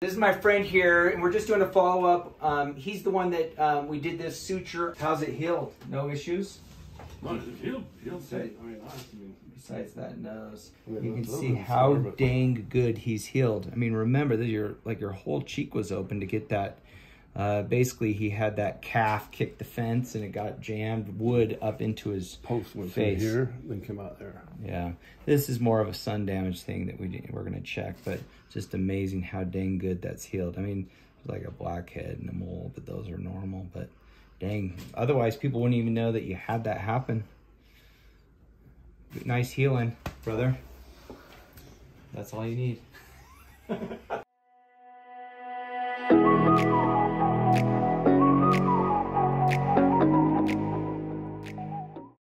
This is my friend here, and we're just doing a follow-up. Um, he's the one that um, we did this suture. How's it healed? No issues? Healed. healed I mean. Besides that nose, yeah, you can see how dang good he's healed. I mean, remember that your like your whole cheek was open to get that uh, basically, he had that calf kick the fence, and it got jammed wood up into his post went face. here, then come out there. Yeah, this is more of a sun damage thing that we we're gonna check, but just amazing how dang good that's healed. I mean, like a blackhead and a mole, but those are normal. But dang, otherwise people wouldn't even know that you had that happen. Nice healing, brother. That's all you need.